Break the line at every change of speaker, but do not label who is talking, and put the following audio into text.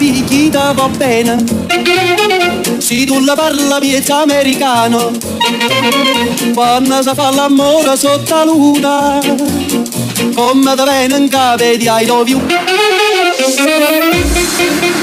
picchita va bene? Se tu la parla piezza americano. Quando si fa l'amore sotto la luna Come te vengono in capo di I love you Thank you.